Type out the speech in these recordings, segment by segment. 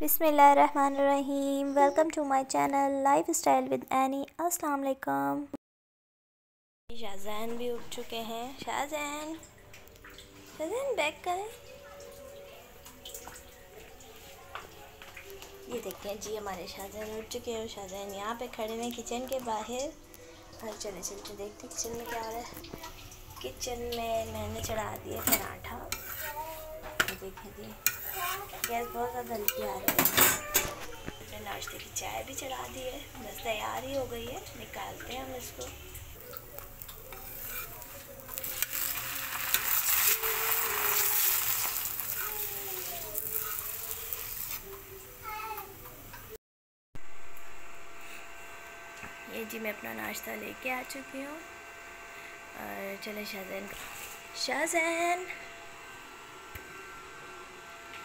बिसमीम welcome to my channel lifestyle with Annie अस्सलाम वालेकुम शाहजहान भी उठ चुके हैं। शाहजहान शाहजहान बैक करें। ये देखते जी हमारे शाहजहान उठ चुके हैं शाहजहान यहाँ पे खड़े हैं किचन के बाहर। और चले चलते देखते किचन में क्या हो रहा है। किचन में मैंने चढ़ा दिया पराठा। देखें जी। गैस बहुत ज़्यादा हल्की आ रही है। नाश्ते की चाय भी चढ़ा दी है। बस तैयार ही हो गई है। निकालते हैं हम इसको। ये जी मैं अपना नाश्ता लेके आ चुकी हूँ। और चले शाहजैन। शाहजैन!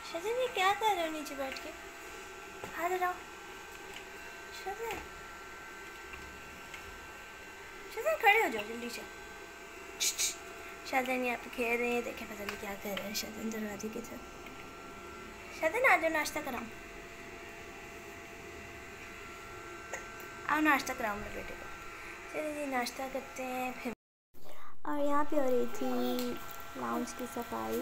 शजन ये क्या कर रहे हो नीचे बैठ के? हाथ हटाओ शजन शजन खड़े हो जाओ जल्दी से। शाहजहान यहाँ पे खेल रहे हैं, देखे पता नहीं क्या कर रहे हैं। शाहजहान दरवाजे के साथ शाहजहान आ जाओ नाश्ता कराऊँ आओ नाश्ता कराऊँ मेरे बेटे को। चलिए जी, नाश्ता करते हैं, फिर। और यहाँ पे हो रही थी लाउंज की सफ़ाई।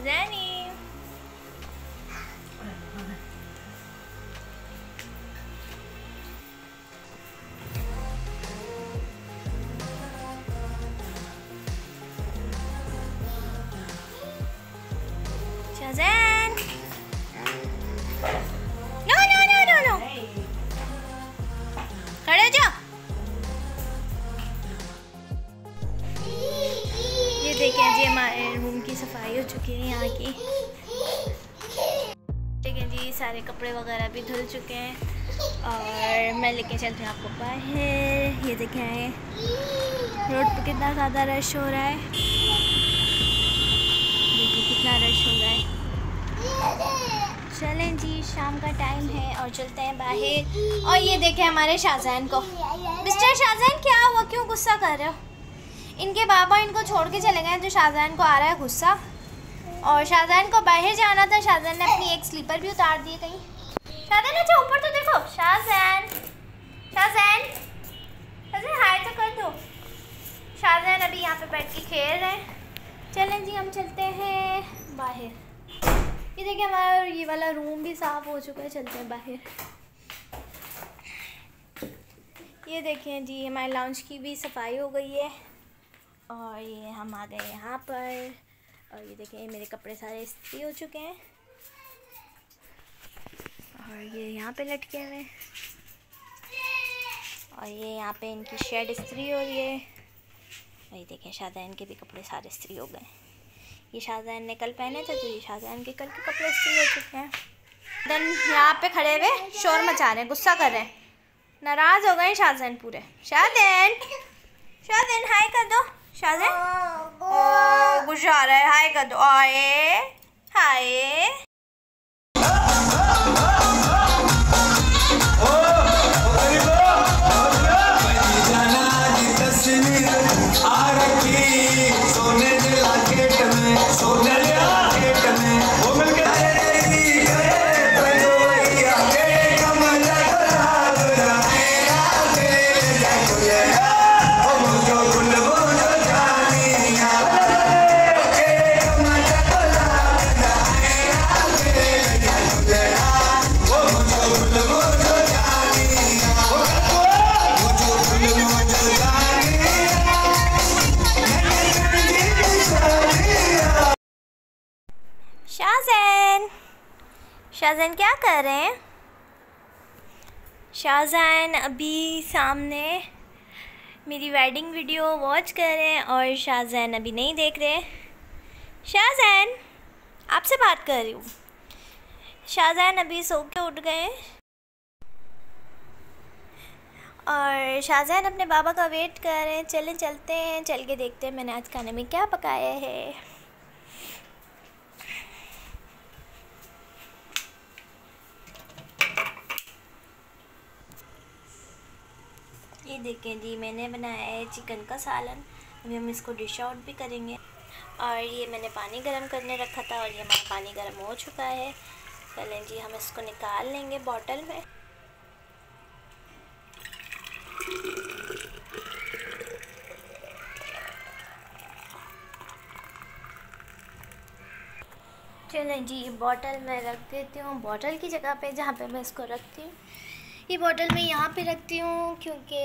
Danny. Shazan! ये देखें जी, हमारे रूम की सफ़ाई हो चुकी है यहाँ की। देखें जी, सारे कपड़े वगैरह भी धुल चुके हैं और मैं लेके चलती हूँ आपको बाहर। ये देखें, रोड पे कितना ज़्यादा रश हो रहा है। देखिए कितना रश हो रहा है। चलें जी, शाम का टाइम है और चलते हैं बाहर। और ये देखें हमारे शाहजहान को। मिस्टर शाहजहान क्या हुआ? क्यों गुस्सा कर रहे हो? इनके बाबा इनको छोड़ के चले गए तो शाहजहान को आ रहा है गुस्सा। और शाहजहान को बाहर जाना था, शाहजहान ने अपनी एक स्लीपर भी उतार दी कहीं। शाहजहान अच्छा ऊपर तो देखो, शाहजहान शाहजहान शाहजहान, हाय तो कर दो। शाहजहान अभी यहाँ पे बैठ के खेल रहे हैं। चलें जी, हम चलते हैं बाहर। ये देखिए, हमारा ये वाला रूम भी साफ़ हो चुका है, चलते हैं बाहर। ये देखें जी, हमारे लाउंज की भी सफ़ाई हो गई है। और ये हम आ गए यहाँ पर। और ये देखें मेरे कपड़े सारे इस्त्री हो चुके हैं। और ये यहाँ पे लटके हुए और ये यहाँ पे इनकी शेड इस्त्री हो रही है। और ये देखें शाहजहन के भी कपड़े सारे इस्त्री हो गए। ये शाहजहन ने कल पहने थे तो ये शाहजहन के कल के कपड़े इस्त्री हो चुके हैं। देन यहाँ पे खड़े हुए, शोर मचा रहे हैं, गुस्सा कर रहे हैं। नाराज़ हो गए शाहजहन पूरे। शाहजहान शाहजहान, हाय कर दो। शाहजहान गुजार है हाय कर दो आए हाय शाहजैन क्या कर रहे हैं? शाहजैन अभी सामने मेरी वेडिंग वीडियो वॉच कर रहे हैं और शाहजैन अभी नहीं देख रहे शाहजैन, आपसे बात कर रही हूँ। शाहजैन अभी सो के उठ गए और शाहजहान अपने बाबा का वेट कर रहे हैं। चलें, चलते हैं, चल के देखते हैं मैंने आज खाने में क्या पकाया है। देखें जी, मैंने बनाया है चिकन का सालन। अभी हम इसको डिश आउट भी करेंगे। और ये मैंने पानी गर्म करने रखा था और ये हमारा पानी गर्म हो चुका है। चलें जी हम इसको निकाल लेंगे बॉटल में। चलें जी बॉटल में रख देती हूँ। बॉटल की जगह पे जहाँ पे मैं इसको रखती हूँ। ये बॉटल मैं यहाँ पे रखती हूँ, क्योंकि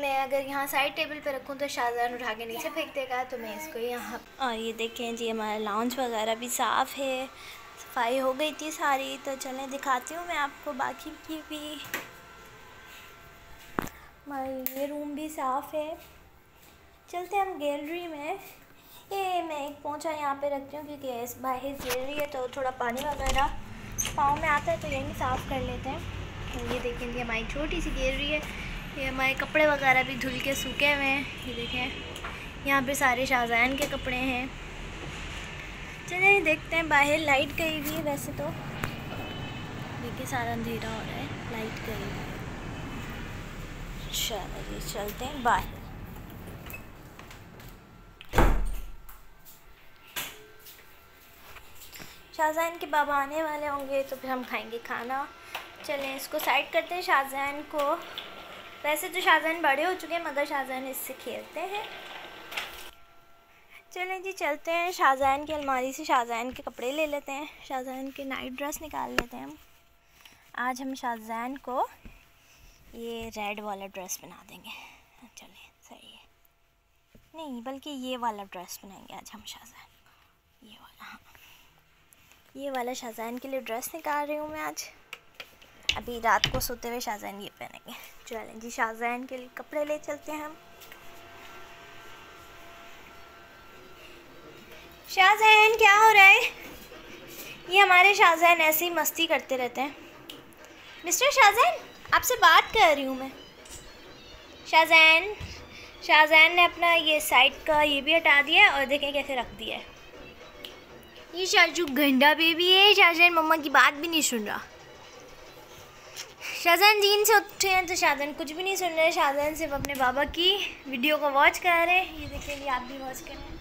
मैं अगर यहाँ साइड टेबल पे रखूँ तो शाहजहान उठा के नीचे फेंक देगा तो मैं इसको यहाँ और ये देखें जी, हमारा लाउंज वगैरह भी साफ़ है। सफ़ाई हो गई थी सारी तो चलें दिखाती हूँ मैं आपको बाकी की भी। हमारा ये रूम भी साफ़ है। चलते हम गैलरी में। ये मैं एक पोछा यहाँ पे रखती हूँ, क्योंकि बाहर गैलरी है तो थोड़ा पानी वगैरह पाँव में आता है तो यही साफ़ कर लेते हैं। तो ये देखें, ये हमारी छोटी सी गैलरी है। ये हमारे कपड़े वगैरह भी धुल के सूखे हुए हैं। ये देखें, यहाँ पे सारे शाहजहान के कपड़े हैं। चलिए, देखते हैं बाहर लाइट गई हुई है वैसे तो। देखिए, सारा अंधेरा हो रहा है लाइट गई हुई है। चलिए, चलते हैं बाहर। शाहजहान के बाबा आने वाले होंगे तो फिर हम खाएँगे खाना। चलें, इसको साइड करते हैं शाहजहान को। वैसे तो शाहजहान बड़े हो चुके हैं, मगर शाहजहान इससे खेलते हैं। चलें जी, चलते हैं। शाहजहान की अलमारी से शाहजहान के कपड़े ले लेते हैं। शाहजहान के नाइट ड्रेस निकाल लेते हैं हम। आज हम शाहजहान को ये रेड वाला ड्रेस बना देंगे। चलें, सही है। नहीं, बल्कि ये वाला ड्रेस बनाएँगे आज हम शाहजहान। ये वाला हाँ। ये वाला शाहजहान के लिए ड्रेस निकाल रही हूँ मैं आज। अभी रात को सोते हुए शाहजहान ये पहनेंगे। चलें जी शाहजहान के लिए कपड़े ले चलते हैं हम। शाहजहान क्या हो रहा है? ये हमारे शाहजहान ऐसे ही मस्ती करते रहते हैं। मिस्टर शाहजहान आपसे बात कर रही हूँ मैं। शाहजहान शाहजहान ने अपना ये साइड का ये भी हटा दिया है और देखें कैसे रख दिया है। ये शाजू गंडा बेबी है। शाहजहान मम्मा की बात भी नहीं सुन रहा। शाहजहान जीन से उठे हैं तो शाहजहान कुछ भी नहीं सुन रहे शाहजहान सिर्फ़ अपने बाबा की वीडियो को वॉच कर रहे हैं। ये देखिए आप भी वॉच करें